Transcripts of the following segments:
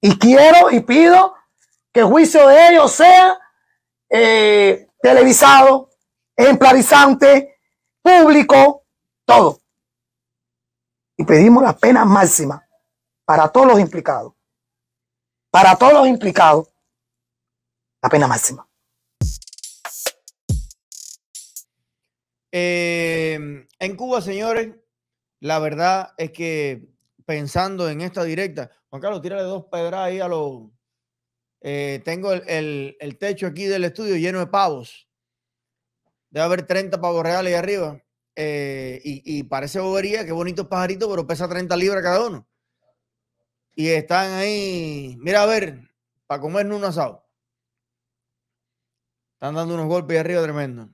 Y quiero y pido que el juicio de ellos sea eh, televisado, ejemplarizante, público, todo. Y pedimos la pena máxima para todos los implicados. Para todos los implicados, la pena máxima. Eh, en Cuba, señores, la verdad es que pensando en esta directa, Juan Carlos, tírale dos pedras ahí a los. Eh, tengo el, techo aquí del estudio lleno de pavos. Debe haber 30 pavos reales ahí arriba. Eh, y, parece bobería, qué bonitos pajaritos, pero pesa 30 libras cada uno. Y están ahí, mira a ver, para comer un asado. Están dando unos golpes ahí arriba tremendo.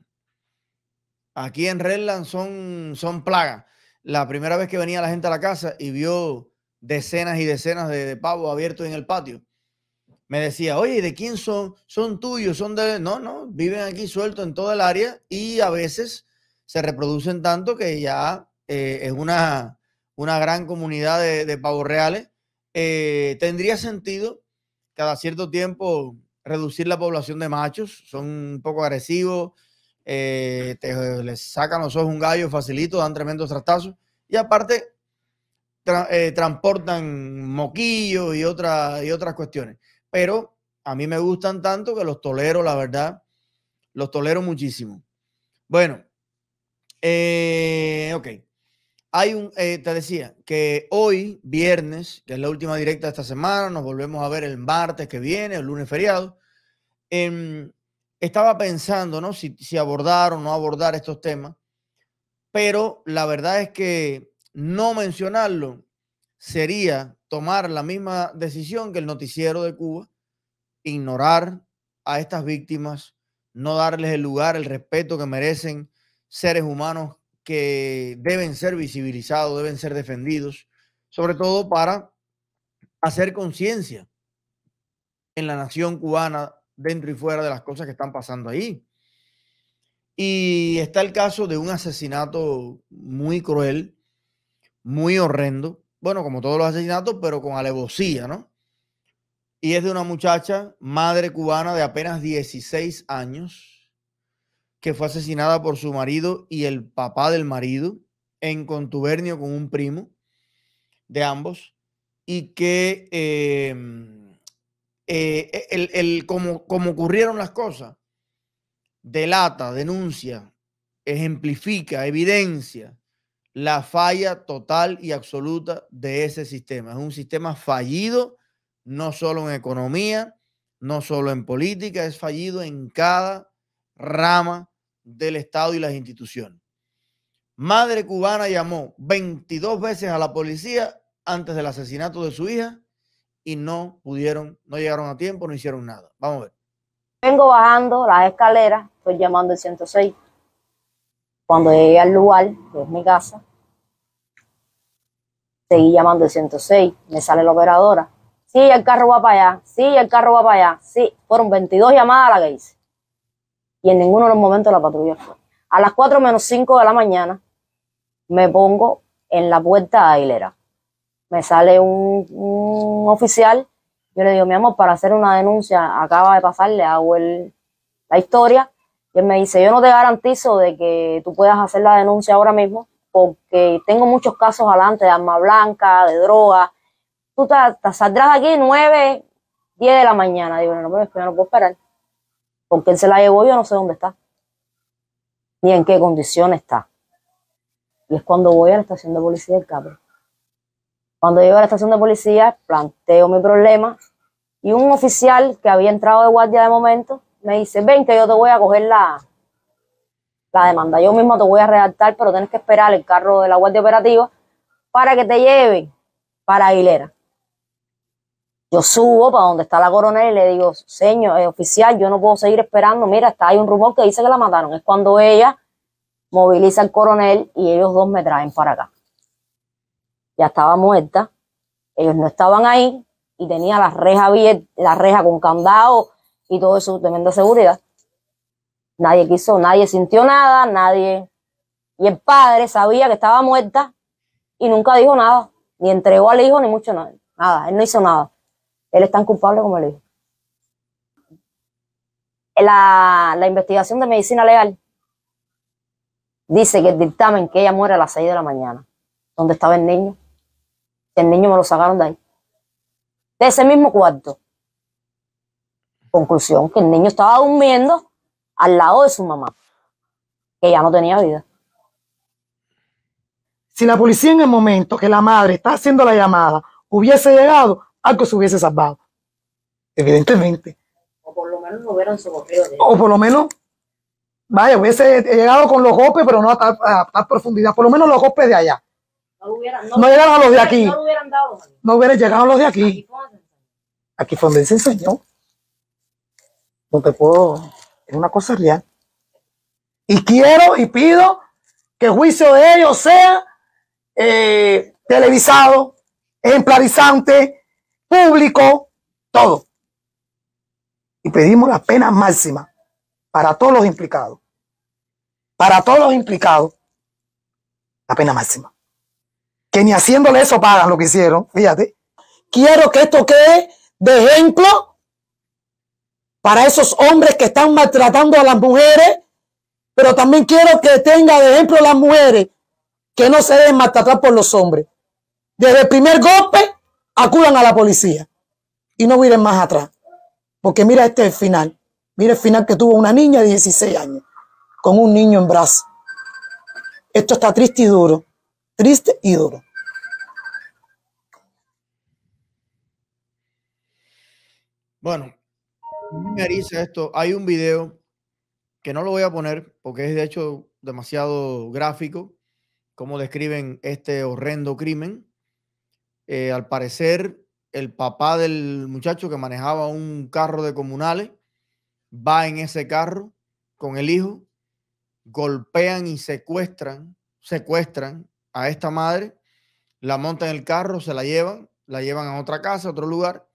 Aquí en Redland son, son plagas. La primera vez que venía la gente a la casa y vio decenas y decenas de, pavos abiertos en el patio, me decía, oye, ¿de quién son? ¿Son tuyos? ¿Son de...? No, no, viven aquí sueltos en toda el área y a veces se reproducen tanto que ya eh, es una, una gran comunidad de, pavos reales. Eh, tendría sentido cada cierto tiempo reducir la población de machos, son un poco agresivos, eh, te, les sacan los ojos un gallo facilito, dan tremendos trastazos y aparte eh, transportan moquillos y, y otras cuestiones. Pero a mí me gustan tanto que los tolero, la verdad, los tolero muchísimo. Bueno, eh, ok. Hay un, te decía que hoy, viernes, que es la última directa de esta semana, nos volvemos a ver el martes que viene, el lunes feriado. En, estaba pensando, ¿no? Si, abordar o no abordar estos temas, pero la verdad es que no mencionarlo sería tomar la misma decisión que el noticiero de Cuba, ignorar a estas víctimas, no darles el lugar, el respeto que merecen seres humanos que deben ser visibilizados, deben ser defendidos, sobre todo para hacer conciencia en la nación cubana dentro y fuera de las cosas que están pasando ahí. Y está el caso de un asesinato muy cruel, muy horrendo, bueno, como todos los asesinatos, pero con alevosía, ¿no? Y es de una muchacha, madre cubana de apenas 16 años, que fue asesinada por su marido y el papá del marido en contubernio con un primo de ambos, y que em, eh, e, el, el, como, como ocurrieron las cosas, delata, denuncia, ejemplifica, evidencia la falla total y absoluta de ese sistema. Es un sistema fallido, no solo en economía, no solo en política, es fallido en cada rama del Estado y las instituciones. Madre cubana llamó 22 veces a la policía antes del asesinato de su hija y no pudieron, no llegaron a tiempo, no hicieron nada. Vamos a ver. Vengo bajando las escaleras, estoy llamando el 106. Cuando llegué al lugar, que es mi casa, seguí llamando el 106, me sale la operadora. Sí, el carro va para allá, sí, el carro va para allá, sí. Fueron 22 llamadas a la que hice. Y en ninguno de los momentos la patrulla fue. A las 4 menos 5 de la mañana me pongo en la puerta de Aguilera me sale un, oficial, yo le digo, mi amor, para hacer una denuncia, acaba de pasar, le hago la historia, y él me dice, yo no te garantizo de que tú puedas hacer la denuncia ahora mismo, porque tengo muchos casos adelante de arma blanca, de droga, tú te, saldrás aquí 9, 10 de la mañana, digo, no, no, yo no puedo esperar, porque él se la llevó, yo no sé dónde está, ni en qué condiciones está. Y es cuando voy a la estación de policía del Capri. Cuando llego a la estación de policía, planteo mi problema y un oficial que había entrado de guardia de momento me dice, ven que yo te voy a coger la, la demanda. Yo mismo te voy a redactar, pero tienes que esperar el carro de la guardia operativa para que te lleven para Aguilera. Yo subo para donde está la coronel y le digo, señor, eh, oficial, yo no puedo seguir esperando. Mira, está hay un rumor que dice que la mataron. Es cuando ella moviliza al coronel y ellos dos me traen para acá ya estaba muerta, ellos no estaban ahí y tenía la reja la reja con candado y todo eso, tremenda seguridad. Nadie quiso, nadie sintió nada, nadie. Y el padre sabía que estaba muerta y nunca dijo nada, ni entregó al hijo, ni mucho nada. Nada, él no hizo nada. Él es tan culpable como el hijo. La, la investigación de medicina legal dice que el dictamen que ella muere a las 6 de la mañana, donde estaba el niño, el niño me lo sacaron de ahí, de ese mismo cuarto. Conclusión, que el niño estaba durmiendo al lado de su mamá, que ya no tenía vida. Si la policía en el momento que la madre está haciendo la llamada hubiese llegado, algo se hubiese salvado. Evidentemente. O por lo menos no hubieran socorrido. O por lo menos, vaya, hubiese llegado con los golpes, pero no a tal, profundidad. Por lo menos los golpes de allá. No, hubieran, no, llegaron a los de aquí. No lo hubieran dado. No hubieran llegado a los de aquí. Aquí fue donde se enseñó. Te puedo. Es una cosa real. Y quiero y pido que el juicio de ellos sea eh, televisado, ejemplarizante, público, todo. Y pedimos la pena máxima para todos los implicados. Para todos los implicados, la pena máxima. Que ni haciéndole eso pagan lo que hicieron, fíjate. Quiero que esto quede de ejemplo para esos hombres que están maltratando a las mujeres, pero también quiero que tenga de ejemplo las mujeres que no se deben maltratar por los hombres. Desde el primer golpe, acudan a la policía y no miren más atrás. Porque mira este final. Mira el final que tuvo una niña de 16 años con un niño en brazos. Esto está triste y duro. Triste y duro. Bueno, me esto. Hay un video que no lo voy a poner porque es de hecho demasiado gráfico cómo describen este horrendo crimen. Eh, al parecer, el papá del muchacho que manejaba un carro de comunales va en ese carro con el hijo, golpean y secuestran, secuestran a esta madre, la montan en el carro, se la llevan, la llevan a otra casa, a otro lugar,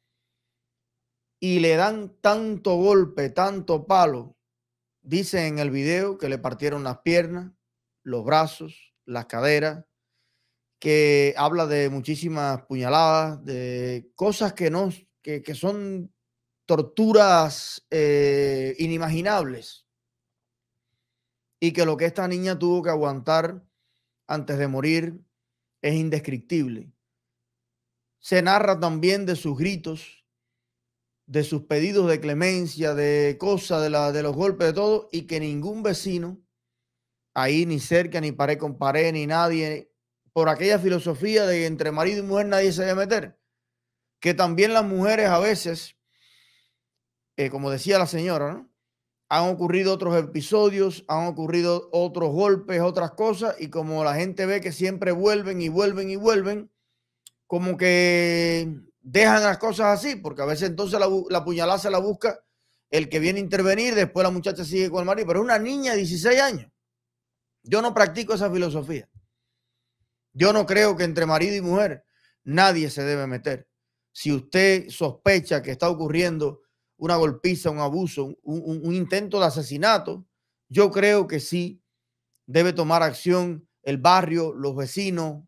y le dan tanto golpe, tanto palo, dice en el video que le partieron las piernas, los brazos, las caderas, que habla de muchísimas puñaladas, de cosas que, no, que, son torturas eh, inimaginables. Y que lo que esta niña tuvo que aguantar antes de morir es indescriptible. Se narra también de sus gritos, de sus pedidos de clemencia, de cosas, de, la, de los golpes, de todo, y que ningún vecino ahí ni cerca, ni pared con pared, ni nadie, por aquella filosofía de entre marido y mujer nadie se debe meter. Que también las mujeres a veces, eh, como decía la señora, han ocurrido otros episodios, han ocurrido otros golpes, otras cosas, y como la gente ve que siempre vuelven y vuelven y vuelven, como que dejan las cosas así, porque a veces entonces la, la puñalada se la busca el que viene a intervenir, después la muchacha sigue con el marido, pero es una niña de 16 años. Yo no practico esa filosofía. Yo no creo que entre marido y mujer nadie se debe meter. Si usted sospecha que está ocurriendo una golpiza, un abuso, un, intento de asesinato, yo creo que sí debe tomar acción el barrio, los vecinos,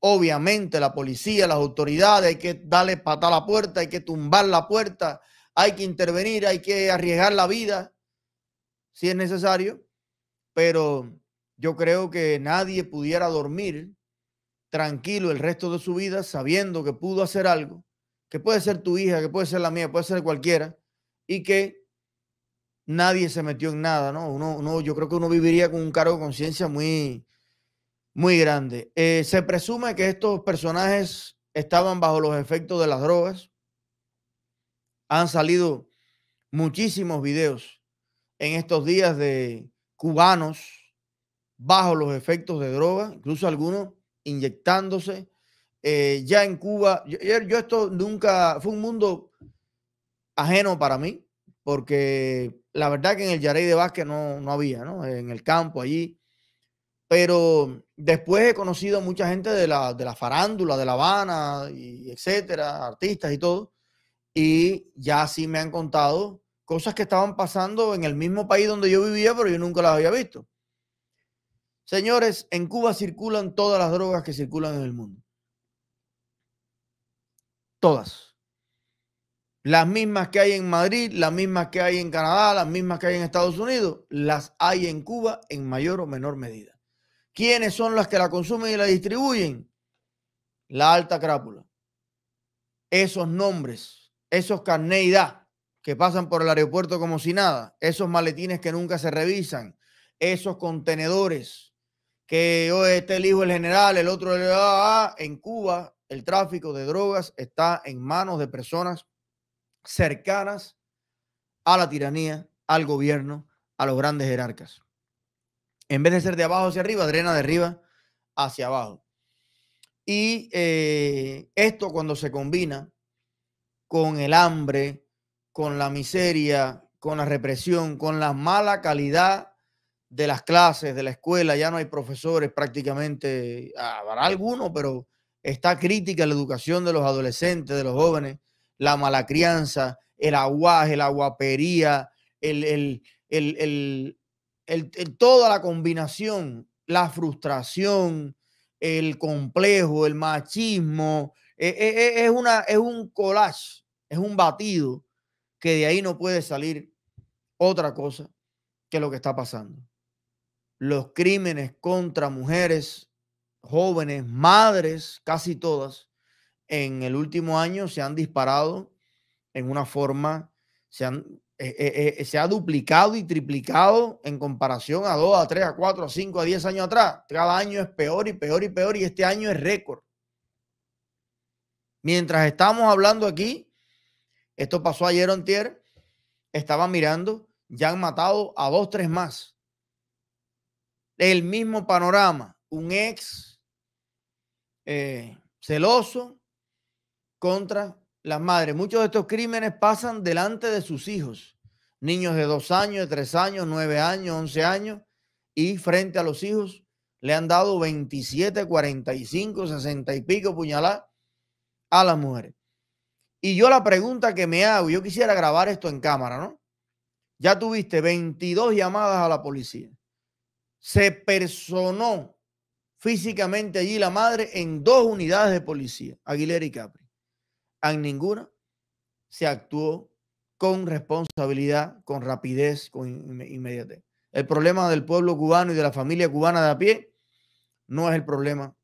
obviamente la policía, las autoridades, hay que darle pata a la puerta, hay que tumbar la puerta, hay que intervenir, hay que arriesgar la vida si es necesario, pero yo creo que nadie pudiera dormir tranquilo el resto de su vida sabiendo que pudo hacer algo, que puede ser tu hija, que puede ser la mía, puede ser cualquiera, y que nadie se metió en nada, ¿no? Uno, yo creo que uno viviría con un cargo de conciencia muy, muy grande. Eh, se presume que estos personajes estaban bajo los efectos de las drogas. Han salido muchísimos videos en estos días de cubanos bajo los efectos de droga, incluso algunos inyectándose. Eh, ya en Cuba, yo, esto nunca, fue un mundo ajeno para mí, porque la verdad que en el Yarey de Vázquez no, no había, ¿no? En el campo allí. Pero después he conocido a mucha gente de la, de la farándula, de La Habana, y etcétera, artistas y todo. Y ya sí me han contado cosas que estaban pasando en el mismo país donde yo vivía, pero yo nunca las había visto. Señores, en Cuba circulan todas las drogas que circulan en el mundo. Todas. Las mismas que hay en Madrid, las mismas que hay en Canadá, las mismas que hay en Estados Unidos, las hay en Cuba en mayor o menor medida. ¿Quiénes son las que la consumen y la distribuyen? La alta crápula. Esos nombres, esos carnet que pasan por el aeropuerto como si nada, esos maletines que nunca se revisan, esos contenedores que hoy está el hijo del general, el otro del en Cuba el tráfico de drogas está en manos de personas cercanas a la tiranía, al gobierno, a los grandes jerarcas. En vez de ser de abajo hacia arriba, drena de arriba hacia abajo. Y eh, esto cuando se combina con el hambre, con la miseria, con la represión, con la mala calidad de las clases, de la escuela, ya no hay profesores prácticamente, habrá alguno, pero está crítica la educación de los adolescentes, de los jóvenes, la mala crianza, el aguaje, la guapería, el, toda la combinación, la frustración, el complejo, el machismo, e, e, e, es, una, es un collage, es un batido que de ahí no puede salir otra cosa que lo que está pasando. Los crímenes contra mujeres jóvenes, madres, casi todas, en el último año se han disparado en una forma, se, han, eh, eh, eh, se ha duplicado y triplicado en comparación a dos, a tres, a cuatro, a cinco, a diez años atrás. Cada año es peor y peor y peor y este año es récord. Mientras estamos hablando aquí, esto pasó ayer o antier, estaba mirando, ya han matado a dos, tres más. El mismo panorama, un ex celoso contra las madres. Muchos de estos crímenes pasan delante de sus hijos, niños de dos años, de tres años, nueve años, once años, y frente a los hijos le han dado 27, 45, 60 y pico puñaladas a las mujeres. Y yo la pregunta que me hago, yo quisiera grabar esto en cámara, ¿no? Ya tuviste 22 llamadas a la policía. Se personó físicamente allí la madre en dos unidades de policía, Aguilera y Capri. En ninguna se actuó con responsabilidad, con rapidez, con inmediatez. El problema del pueblo cubano y de la familia cubana de a pie no es el problema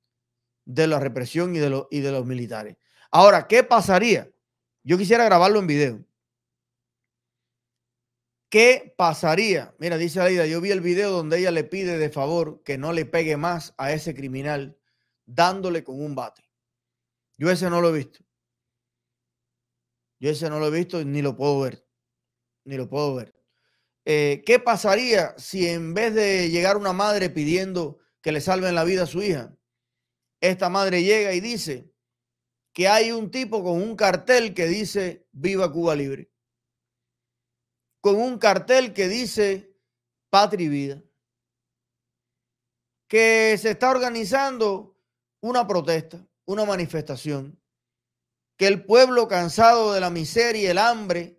de la represión y de, y de los militares. Ahora, ¿qué pasaría? Yo quisiera grabarlo en video. ¿Qué pasaría? Mira, dice Aida, yo vi el video donde ella le pide de favor que no le pegue más a ese criminal dándole con un bate. Yo ese no lo he visto. Yo ese no lo he visto ni lo puedo ver. Ni lo puedo ver. Eh, ¿Qué pasaría si en vez de llegar una madre pidiendo que le salven la vida a su hija, esta madre llega y dice que hay un tipo con un cartel que dice Viva Cuba Libre? con un cartel que dice Patria y Vida, que se está organizando una protesta, una manifestación, que el pueblo cansado de la miseria, el hambre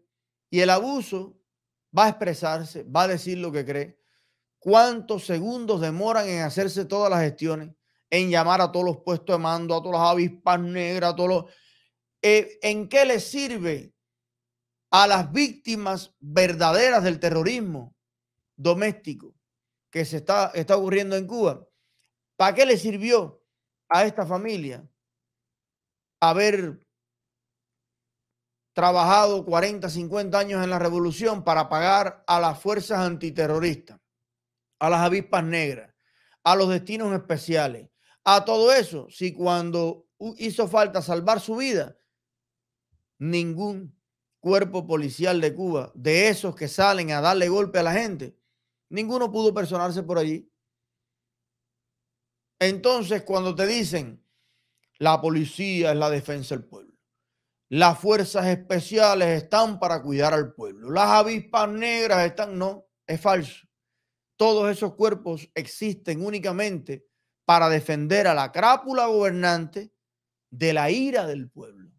y el abuso va a expresarse, va a decir lo que cree. ¿Cuántos segundos demoran en hacerse todas las gestiones? En llamar a todos los puestos de mando, a todas las avispas negras, a todos los... Eh, ¿En qué le sirve a las víctimas verdaderas del terrorismo doméstico que se está, está ocurriendo en Cuba. ¿Para qué le sirvió a esta familia haber trabajado 40, 50 años en la revolución para pagar a las fuerzas antiterroristas, a las avispas negras, a los destinos especiales, a todo eso, si cuando hizo falta salvar su vida, ningún cuerpo policial de Cuba, de esos que salen a darle golpe a la gente, ninguno pudo personarse por allí. Entonces, cuando te dicen, la policía es la defensa del pueblo, las fuerzas especiales están para cuidar al pueblo, las avispas negras están, no, es falso. Todos esos cuerpos existen únicamente para defender a la crápula gobernante de la ira del pueblo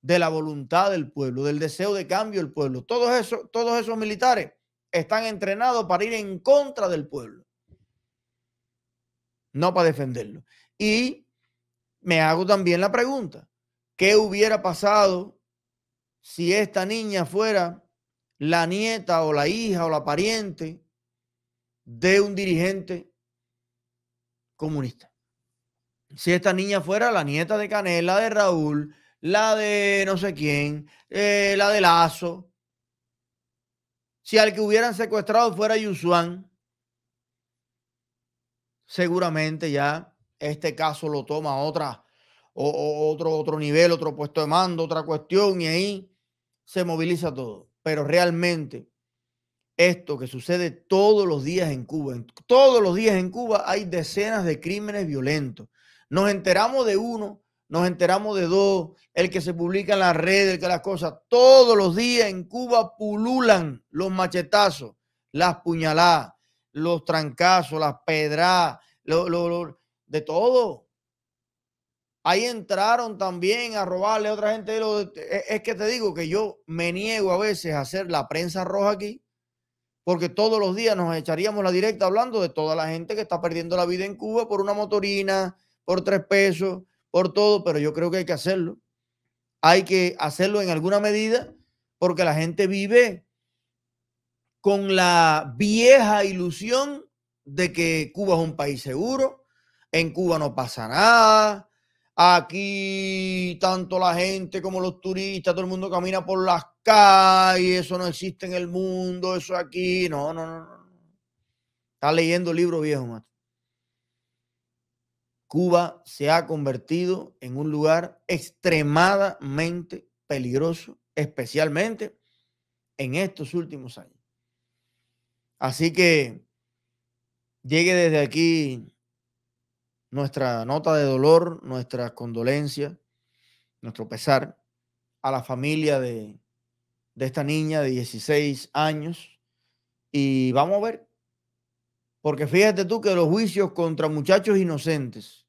de la voluntad del pueblo, del deseo de cambio del pueblo. Todos esos, todos esos militares están entrenados para ir en contra del pueblo, no para defenderlo. Y me hago también la pregunta, ¿qué hubiera pasado si esta niña fuera la nieta o la hija o la pariente de un dirigente comunista. Si esta niña fuera la nieta de Canela, de Raúl, la de no sé quién, eh, la de Lazo. Si al que hubieran secuestrado fuera Yusuan, seguramente ya este caso lo toma otra, o, otro, otro nivel, otro puesto de mando, otra cuestión, y ahí se moviliza todo. Pero realmente esto que sucede todos los días en Cuba, todos los días en Cuba hay decenas de crímenes violentos. Nos enteramos de uno, nos enteramos de dos, el que se publica en las redes, el que las cosas, todos los días en Cuba pululan los machetazos, las puñaladas, los trancazos, las pedradas, lo, de todo. Ahí entraron también a robarle a otra gente. E, es que te digo que yo me niego a veces a hacer la prensa roja aquí, porque todos los días nos echaríamos la directa hablando de toda la gente que está perdiendo la vida en Cuba por una motorina, por tres pesos, por todo, pero yo creo que hay que hacerlo. Hay que hacerlo en alguna medida porque la gente vive con la vieja ilusión de que Cuba es un país seguro, en Cuba no pasa nada, aquí tanto la gente como los turistas, todo el mundo camina por las calles, eso no existe en el mundo, eso aquí, no, no, no, no. Está leyendo libro viejo, mato. Cuba se ha convertido en un lugar extremadamente peligroso, especialmente en estos últimos años. Así que llegue desde aquí nuestra nota de dolor, nuestra condolencia, nuestro pesar a la familia de, de esta niña de 16 años. Y vamos a ver porque fíjate tú que los juicios contra muchachos inocentes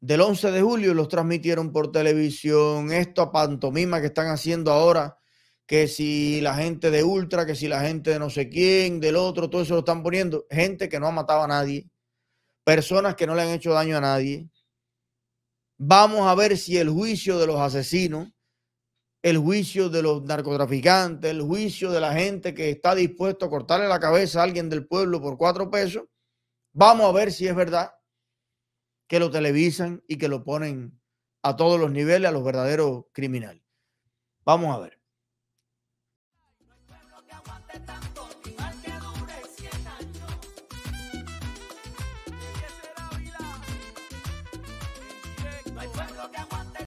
del 11 de julio los transmitieron por televisión, esto a pantomima que están haciendo ahora, que si la gente de Ultra, que si la gente de no sé quién, del otro, todo eso lo están poniendo. Gente que no ha matado a nadie, personas que no le han hecho daño a nadie. Vamos a ver si el juicio de los asesinos el juicio de los narcotraficantes, el juicio de la gente que está dispuesto a cortarle la cabeza a alguien del pueblo por cuatro pesos, vamos a ver si es verdad que lo televisan y que lo ponen a todos los niveles a los verdaderos criminales. Vamos a ver.